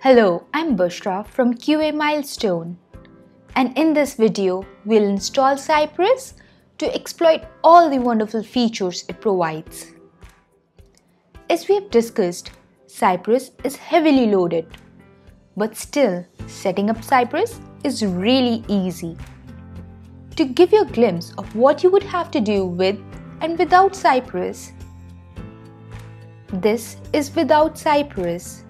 Hello, I'm Bushra from QA Milestone and in this video we'll install Cypress to exploit all the wonderful features it provides. As we have discussed, Cypress is heavily loaded but still setting up Cypress is really easy. To give you a glimpse of what you would have to do with and without Cypress, this is without Cypress.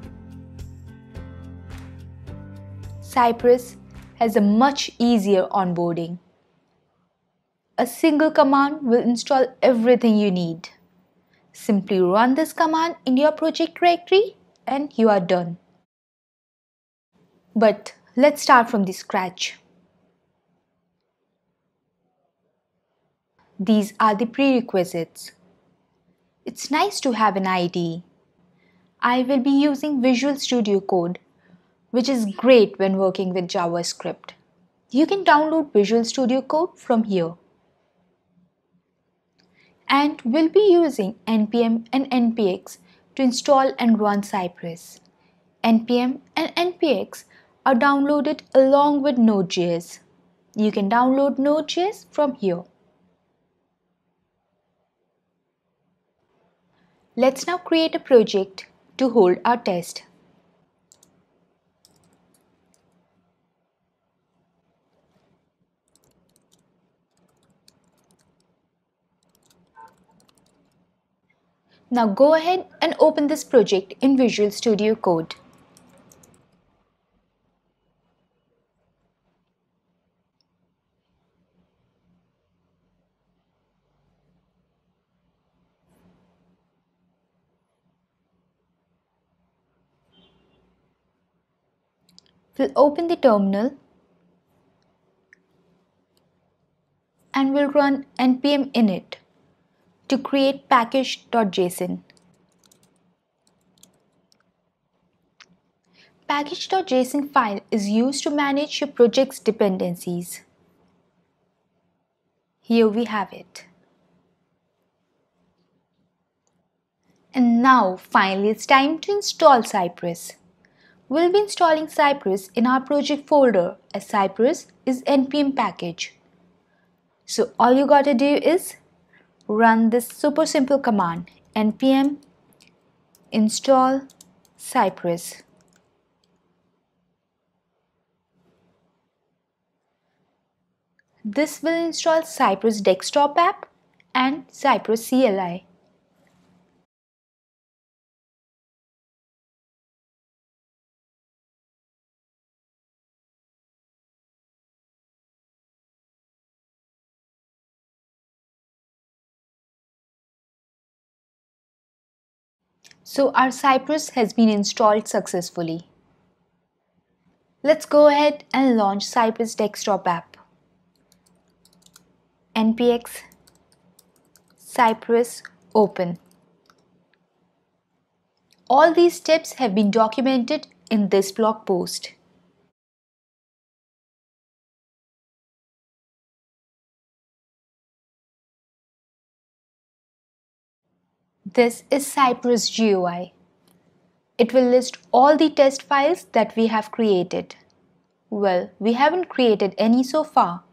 Cypress has a much easier onboarding. A single command will install everything you need. Simply run this command in your project directory and you are done. But let's start from the scratch. These are the prerequisites. It's nice to have an IDE. I will be using Visual Studio Code, which is great when working with JavaScript. You can download Visual Studio Code from here. And we'll be using npm and npx to install and run Cypress. npm and npx are downloaded along with Node.js. You can download Node.js from here. Let's now create a project to hold our test. Now go ahead and open this project in Visual Studio Code. We'll open the terminal and we'll run npm init to create package.json. Package.json file is used to manage your project's dependencies. Here we have it. And now finally it's time to install Cypress. We'll be installing Cypress in our project folder as Cypress is npm package. So all you gotta do is run this super simple command npm install Cypress. This will install Cypress desktop app and Cypress CLI. So our Cypress has been installed successfully. Let's go ahead and launch Cypress desktop app. npx Cypress open. All these steps have been documented in this blog post. This is Cypress GUI. It will list all the test files that we have created. Well, we haven't created any so far.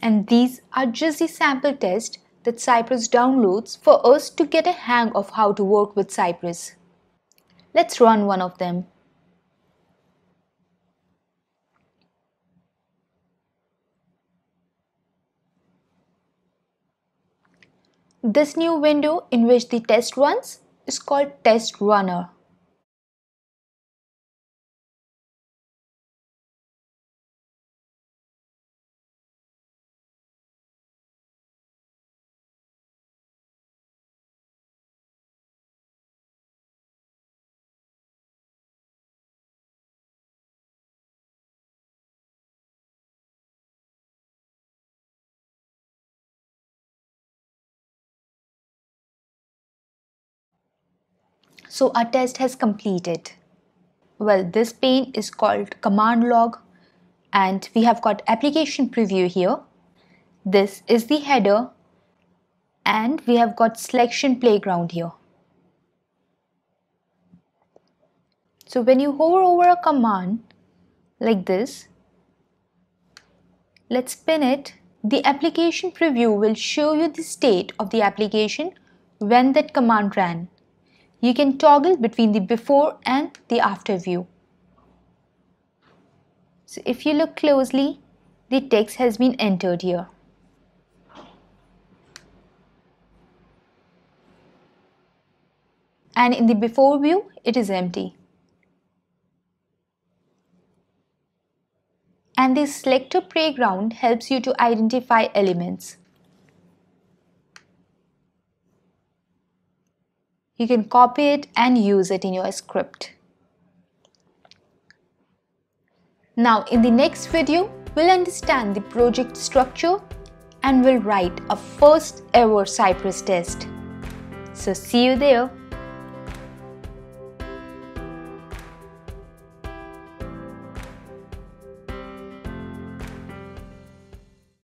And these are just the sample tests that Cypress downloads for us to get a hang of how to work with Cypress. Let's run one of them. This new window in which the test runs is called Test Runner. So our test has completed. Well, this pane is called command log and we have got application preview here. This is the header and we have got selector playground here. So when you hover over a command like this, let's pin it, the application preview will show you the state of the application when that command ran. You can toggle between the before and the after view. So if you look closely, the text has been entered here. And in the before view, it is empty. And the selector playground helps you to identify elements. You can copy it and use it in your script. Now in the next video, we'll understand the project structure and we'll write a first ever Cypress test. So see you there.